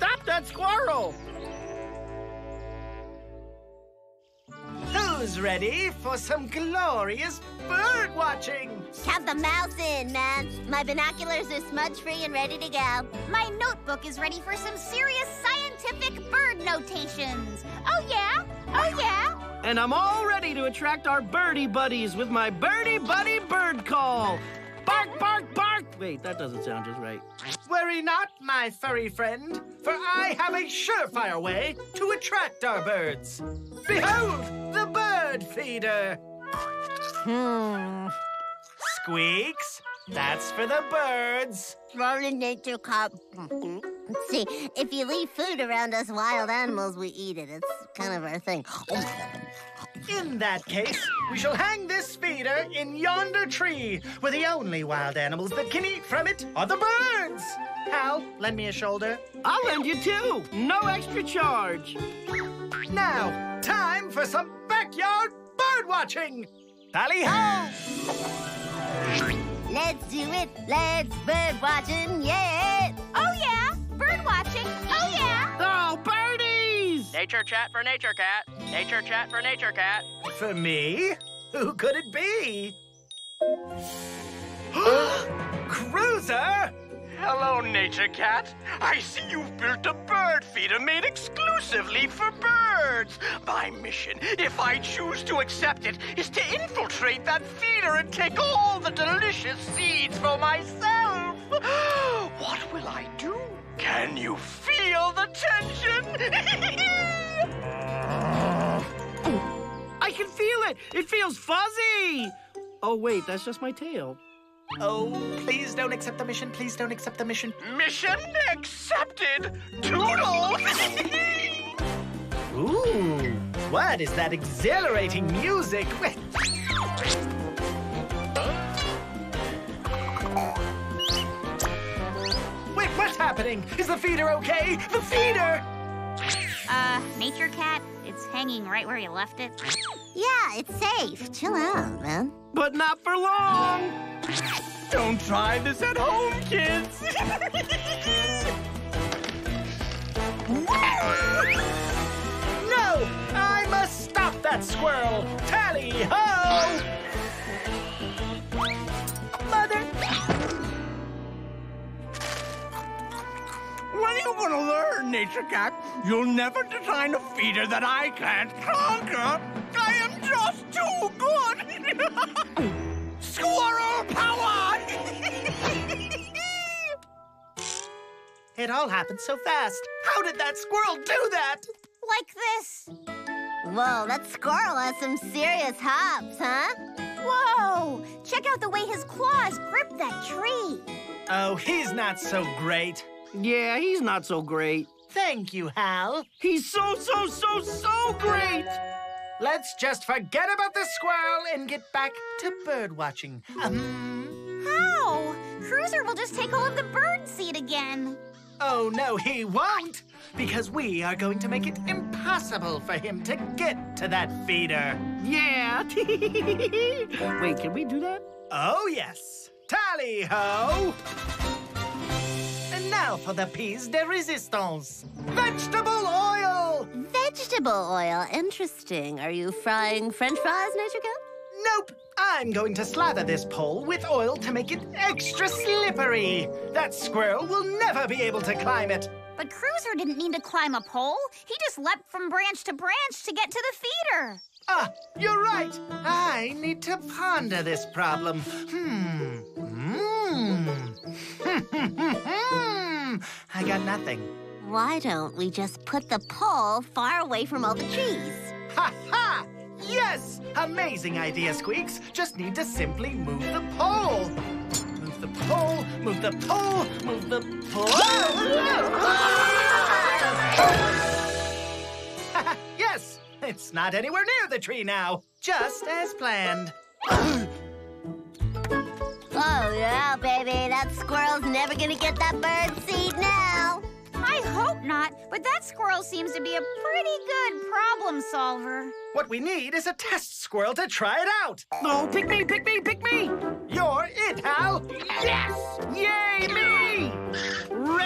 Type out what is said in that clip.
stop that squirrel! Who's ready for some glorious bird watching? Count the mouse in, man. My binoculars are smudge-free and ready to go. My notebook is ready for some serious scientific bird notations. Oh, yeah? Oh, yeah? And I'm all ready to attract our birdie buddies with my birdie buddy bird call. Bark, bark, bark! Wait, that doesn't sound just right. Worry not, my furry friend, for I have a surefire way to attract our birds. Behold, the bird feeder. Hmm. Squeaks, that's for the birds. Rolling nature cup. See, if you leave food around us wild animals, we eat it. It's kind of our thing. In that case, we shall hang this feeder in yonder tree, where the only wild animals that can eat from it are the birds. Hal, lend me a shoulder. I'll lend you two. No extra charge. Now, time for some backyard bird watching. Tally ho! Let's do it. Let's bird watching, yeah. Oh, yeah? Bird watching? Oh, yeah? Oh, birdies! Nature chat for Nature Cat. Nature chat for Nature Cat. For me? Who could it be? Cruiser! Hello, Nature Cat. I see you've built a bird feeder made exclusively for birds. My mission, if I choose to accept it, is to infiltrate that feeder and take all the delicious seeds for myself. What will I do? Can you feel the tension? it. It feels fuzzy. Oh, wait, that's just my tail. Oh, please don't accept the mission. Please don't accept the mission. mission accepted. Toodles! Ooh, what is that exhilarating music? Wait, what's happening? Is the feeder okay? The feeder! Uh, Nature Cat, it's hanging right where you left it. Yeah, it's safe. Chill out, man. But not for long. Don't try this at home, kids. No! I must stop that squirrel! Tally ho! Mother! When are you gonna learn, Nature Cat? You'll never design a feeder that I can't conquer. I am just too good. Squirrel power! It all happened so fast. How did that squirrel do that? Like this. Whoa, that squirrel has some serious hops, huh? Whoa! Check out the way his claws grip that tree. Oh, he's not so great. Yeah, he's not so great. Thank you, Hal. He's so, so, so, so great! Let's just forget about the squirrel and get back to bird watching. Um, How? Cruiser will just take all of the bird seed again. oh, no, he won't. Because we are going to make it impossible for him to get to that feeder. Yeah. Wait, can we do that? Oh, yes. Tally ho! And now for the piece de resistance vegetable oil! Vegetable oil. Interesting. Are you frying french fries, Nature Cat? Nope. I'm going to slather this pole with oil to make it extra slippery. That squirrel will never be able to climb it. But Cruiser didn't need to climb a pole. He just leapt from branch to branch to get to the feeder. Ah, you're right. I need to ponder this problem. Hmm. Hmm. Hmm, I got nothing. Why don't we just put the pole far away from all the trees? Ha ha! Yes! Amazing idea, Squeaks. Just need to simply move the pole. Move the pole, move the pole, move the pole. yes! It's not anywhere near the tree now. Just as planned. Oh, yeah, baby. That squirrel's never gonna get that bird seed now. I hope not, but that squirrel seems to be a pretty good problem solver. What we need is a test squirrel to try it out. Oh, pick me, pick me, pick me! You're it, Hal. Yes! Yay, me!